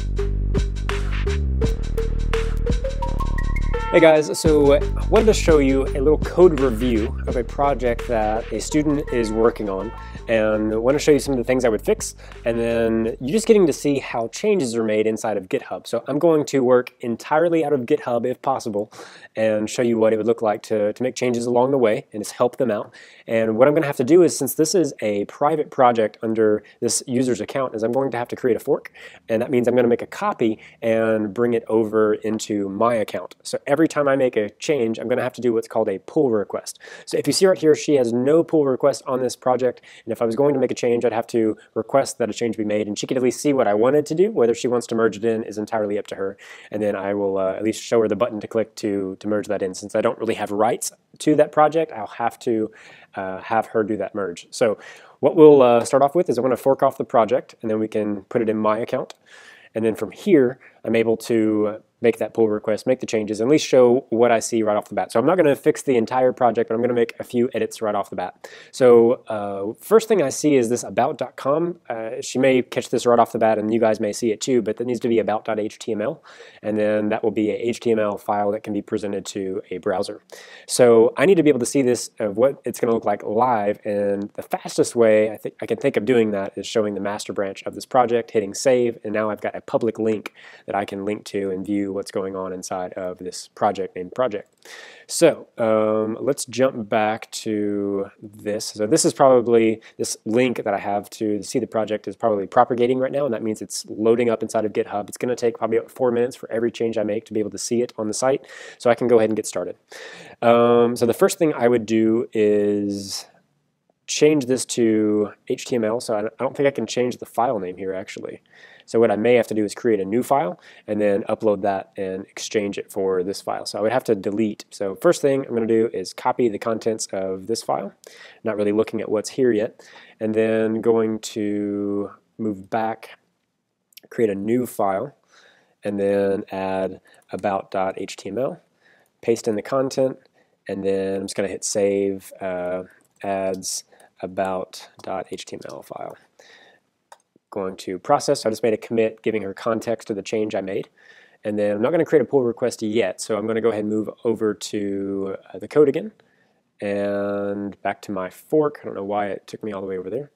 you Hey guys, so I wanted to show you a little code review of a project that a student is working on and I want to show you some of the things I would fix and then you're just getting to see how changes are made inside of GitHub. So I'm going to work entirely out of GitHub if possible and show you what it would look like to, to make changes along the way and just help them out. And what I'm going to have to do is since this is a private project under this user's account is I'm going to have to create a fork and that means I'm going to make a copy and bring it over into my account. So every time I make a change I'm going to have to do what's called a pull request. So if you see right here she has no pull request on this project and if if I was going to make a change, I'd have to request that a change be made, and she could at least see what I wanted to do. Whether she wants to merge it in is entirely up to her, and then I will uh, at least show her the button to click to, to merge that in. Since I don't really have rights to that project, I'll have to uh, have her do that merge. So what we'll uh, start off with is I'm going to fork off the project, and then we can put it in my account. And then from here, I'm able to make that pull request, make the changes, and at least show what I see right off the bat. So I'm not going to fix the entire project, but I'm going to make a few edits right off the bat. So uh, first thing I see is this about.com. Uh, she may catch this right off the bat, and you guys may see it too, but that needs to be about.html, and then that will be a HTML file that can be presented to a browser. So I need to be able to see this of what it's going to look like live, and the fastest way I think I can think of doing that is showing the master branch of this project, hitting save, and now I've got a public link that I can link to and view what's going on inside of this project named project. So um, let's jump back to this. So this is probably, this link that I have to see the project is probably propagating right now, and that means it's loading up inside of GitHub. It's going to take probably about four minutes for every change I make to be able to see it on the site, so I can go ahead and get started. Um, so the first thing I would do is change this to HTML, so I don't think I can change the file name here actually. So what I may have to do is create a new file and then upload that and exchange it for this file. So I would have to delete. So first thing I'm going to do is copy the contents of this file, not really looking at what's here yet, and then going to move back, create a new file, and then add about.html, paste in the content, and then I'm just going to hit save uh, adds about.html file going to process. I just made a commit giving her context to the change I made. And then I'm not going to create a pull request yet, so I'm going to go ahead and move over to uh, the code again and back to my fork. I don't know why it took me all the way over there.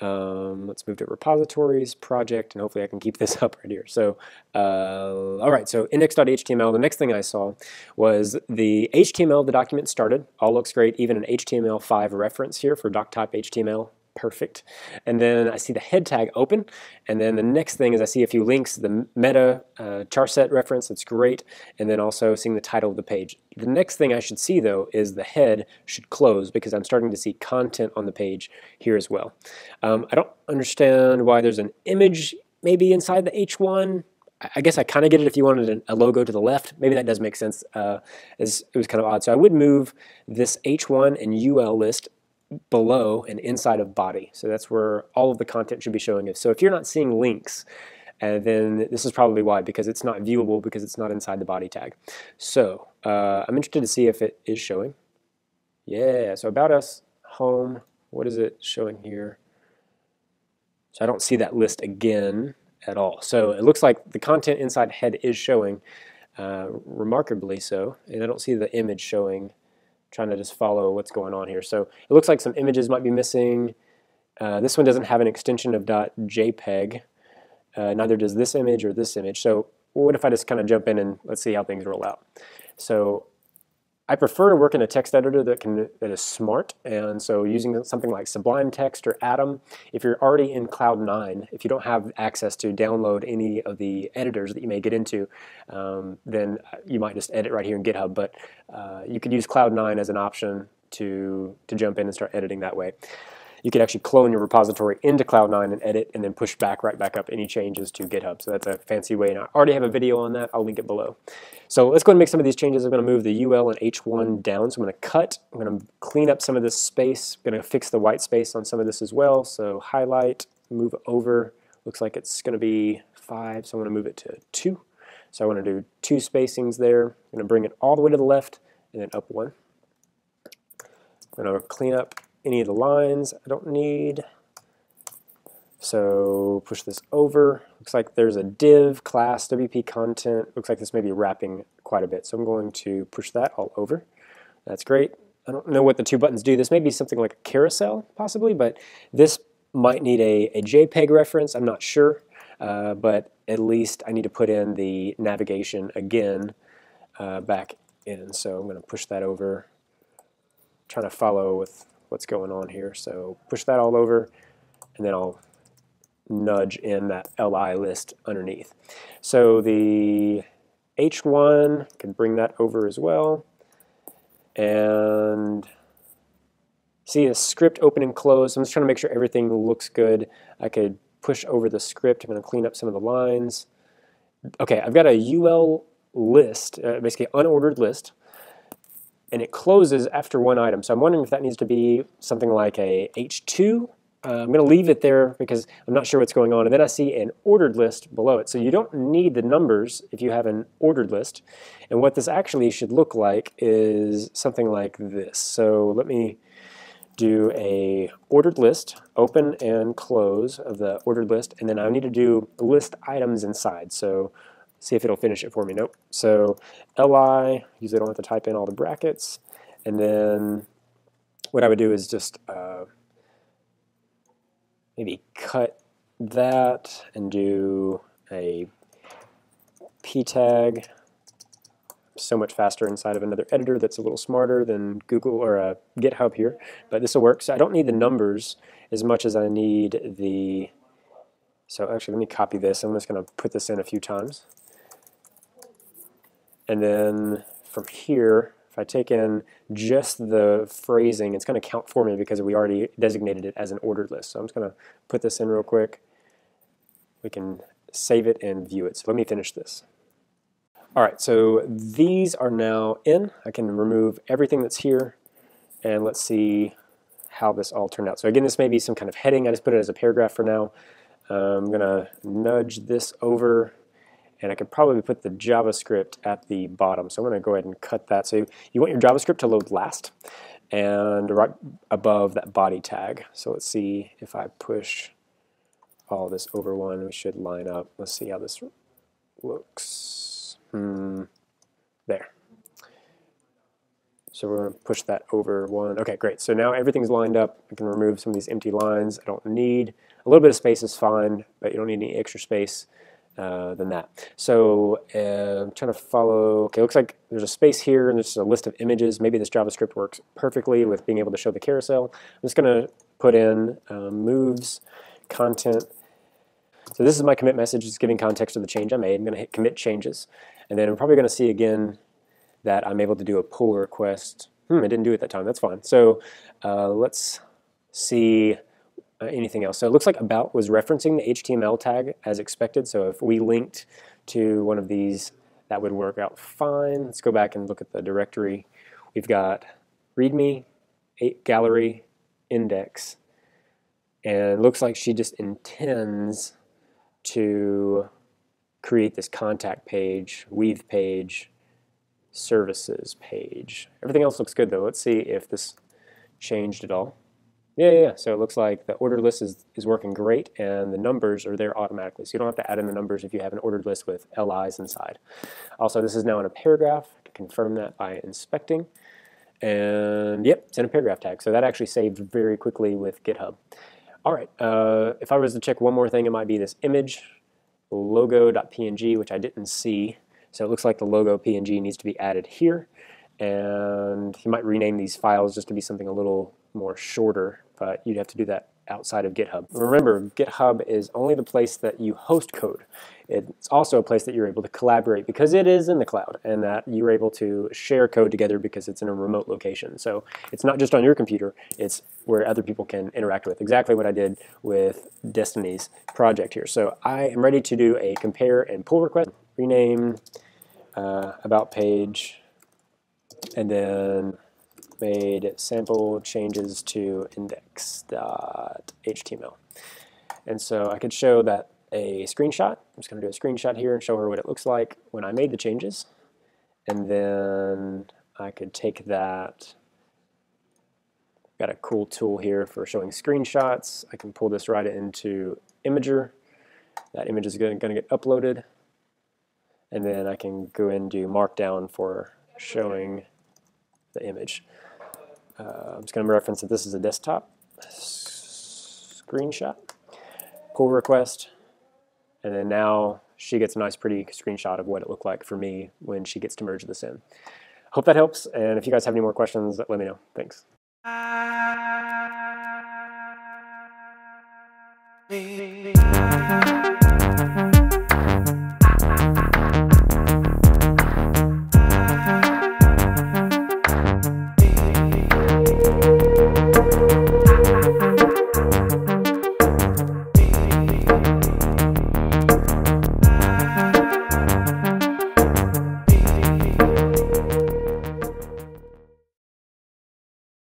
Um, let's move to repositories, project, and hopefully I can keep this up right here. So, uh, all right, so index.html, the next thing I saw was the HTML the document started. All looks great, even an HTML5 reference here for doc type HTML perfect. And then I see the head tag open, and then the next thing is I see a few links, the meta uh, charset reference, that's great, and then also seeing the title of the page. The next thing I should see though is the head should close because I'm starting to see content on the page here as well. Um, I don't understand why there's an image maybe inside the H1. I guess I kind of get it if you wanted a logo to the left. Maybe that does make sense. Uh, it was kind of odd. So I would move this H1 and UL list below and inside of body. So that's where all of the content should be showing us. So if you're not seeing links, uh, then this is probably why, because it's not viewable because it's not inside the body tag. So uh, I'm interested to see if it is showing. Yeah, so about us, home, what is it showing here? So I don't see that list again at all. So it looks like the content inside head is showing, uh, remarkably so, and I don't see the image showing trying to just follow what's going on here. So it looks like some images might be missing. Uh, this one doesn't have an extension of .jpeg. Uh, neither does this image or this image. So what if I just kind of jump in and let's see how things roll out. So I prefer to work in a text editor that can that is smart, and so using something like Sublime Text or Atom. If you're already in Cloud9, if you don't have access to download any of the editors that you may get into, um, then you might just edit right here in GitHub. But uh, you could use Cloud9 as an option to to jump in and start editing that way you could actually clone your repository into Cloud9 and edit and then push back right back up any changes to GitHub. So that's a fancy way. And I already have a video on that. I'll link it below. So let's go and make some of these changes. I'm going to move the UL and H1 down. So I'm going to cut. I'm going to clean up some of this space. I'm going to fix the white space on some of this as well. So highlight, move over. Looks like it's going to be 5, so I'm going to move it to 2. So I want to do two spacings there. I'm going to bring it all the way to the left and then up one. I'm going to clean up any of the lines I don't need. So push this over, looks like there's a div class WP content. Looks like this may be wrapping quite a bit. So I'm going to push that all over. That's great. I don't know what the two buttons do. This may be something like a carousel, possibly, but this might need a, a JPEG reference. I'm not sure, uh, but at least I need to put in the navigation again uh, back in. So I'm going to push that over, trying to follow with what's going on here. So push that all over, and then I'll nudge in that LI list underneath. So the H1 can bring that over as well. And see the script open and close. I'm just trying to make sure everything looks good. I could push over the script. I'm going to clean up some of the lines. Okay, I've got a UL list, uh, basically unordered list, and it closes after one item. So I'm wondering if that needs to be something like a H2 uh, I'm going to leave it there because I'm not sure what's going on. And then I see an ordered list below it. So you don't need the numbers if you have an ordered list. And what this actually should look like is something like this. So let me do a ordered list, open and close of the ordered list, and then I need to do list items inside. So see if it'll finish it for me. Nope. So li, usually I don't have to type in all the brackets, and then what I would do is just uh, maybe cut that and do a p tag so much faster inside of another editor that's a little smarter than Google or uh, GitHub here, but this will work. So I don't need the numbers as much as I need the, so actually let me copy this. I'm just going to put this in a few times. And then from here, if I take in just the phrasing, it's going to count for me because we already designated it as an ordered list. So I'm just going to put this in real quick. We can save it and view it. So let me finish this. All right, so these are now in. I can remove everything that's here, and let's see how this all turned out. So again, this may be some kind of heading. I just put it as a paragraph for now. Uh, I'm going to nudge this over and I could probably put the JavaScript at the bottom. So I'm going to go ahead and cut that. So you want your JavaScript to load last and right above that body tag. So let's see if I push all this over one, we should line up. Let's see how this looks. Hmm. There. So we're going to push that over one. Okay, great. So now everything's lined up. I can remove some of these empty lines I don't need. A little bit of space is fine, but you don't need any extra space. Uh, than that. So uh, I'm trying to follow, okay, looks like there's a space here and there's a list of images. Maybe this JavaScript works perfectly with being able to show the carousel. I'm just going to put in um, moves, content. So this is my commit message. It's giving context to the change I made. I'm going to hit commit changes. And then I'm probably going to see again that I'm able to do a pull request. Hmm, I didn't do it that time. That's fine. So uh, let's see uh, anything else. So it looks like about was referencing the HTML tag as expected. So if we linked to one of these, that would work out fine. Let's go back and look at the directory. We've got README, gallery, index, and looks like she just intends to create this contact page, weave page, services page. Everything else looks good though. Let's see if this changed at all. Yeah, yeah, So it looks like the ordered list is, is working great and the numbers are there automatically. So you don't have to add in the numbers if you have an ordered list with LIs inside. Also, this is now in a paragraph. Confirm that by inspecting. And yep, it's in a paragraph tag. So that actually saved very quickly with GitHub. All right, uh, if I was to check one more thing, it might be this image logo.png, which I didn't see. So it looks like the logo PNG needs to be added here. And you might rename these files just to be something a little more shorter but you'd have to do that outside of GitHub. Remember, GitHub is only the place that you host code. It's also a place that you're able to collaborate because it is in the cloud and that you're able to share code together because it's in a remote location. So it's not just on your computer, it's where other people can interact with. Exactly what I did with Destiny's project here. So I am ready to do a compare and pull request, rename uh, about page, and then made sample changes to index.html. And so I could show that a screenshot. I'm just going to do a screenshot here and show her what it looks like when I made the changes. And then I could take that. Got a cool tool here for showing screenshots. I can pull this right into Imgur That image is going to get uploaded. And then I can go and do markdown for showing the image. Uh, I'm just going to reference that this is a desktop screenshot. Pull request. And then now she gets a nice pretty screenshot of what it looked like for me when she gets to merge this in. Hope that helps, and if you guys have any more questions, let me know. Thanks.